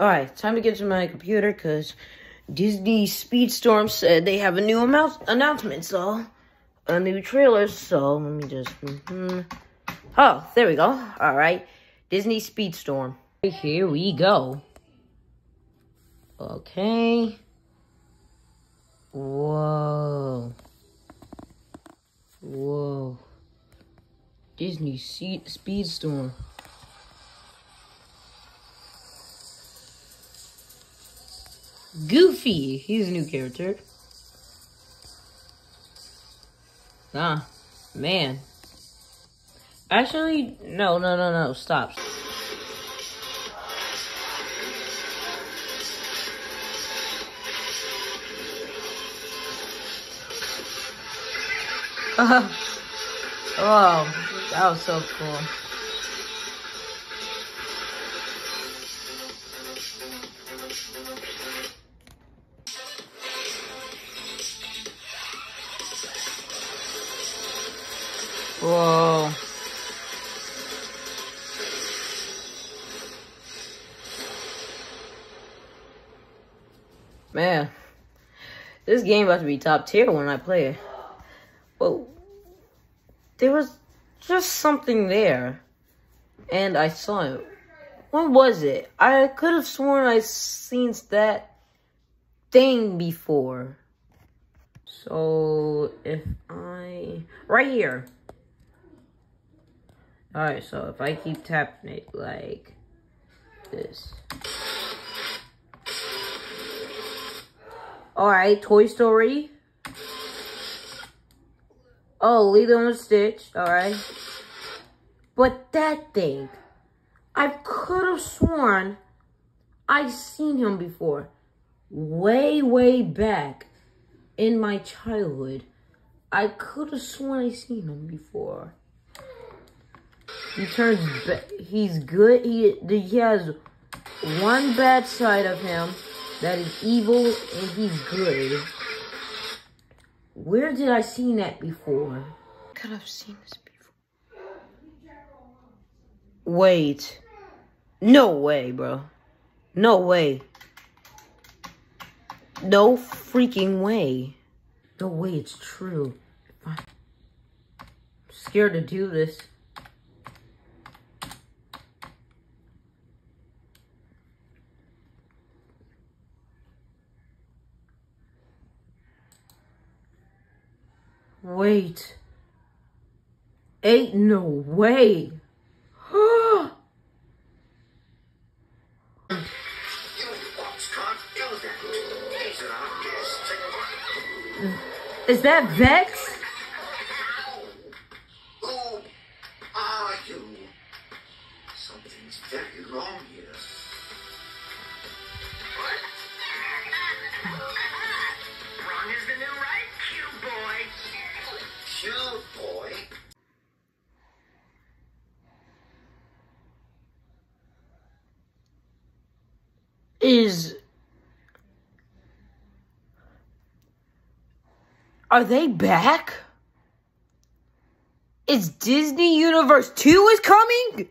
Alright, time to get to my computer because Disney Speedstorm said they have a new announcement, so a new trailer. So let me just. Mm -hmm. Oh, there we go. Alright, Disney Speedstorm. Here we go. Okay. Whoa. Whoa. Disney Speedstorm. Goofy. He's a new character. Ah, man. Actually, no, no, no, no. Stop. oh, that was so cool. Whoa. Man, this game about to be top tier when I play it. Well, there was just something there. And I saw it. When was it? I could have sworn I seen that thing before. So, if I... Right here. Alright, so if I keep tapping it like this. Alright, Toy Story. Oh, Lilo and Stitch. Alright. But that thing, I could have sworn I've seen him before. Way, way back in my childhood. I could have sworn I seen him before. He turns, he's good. He, he has one bad side of him that is evil and he's good. Where did I see that before? Could have seen this before. Wait. No way, bro. No way. No freaking way. No way it's true. I'm scared to do this. Wait. Ain't no way. Is that Hex? Is Are they back? Is Disney Universe 2 is coming?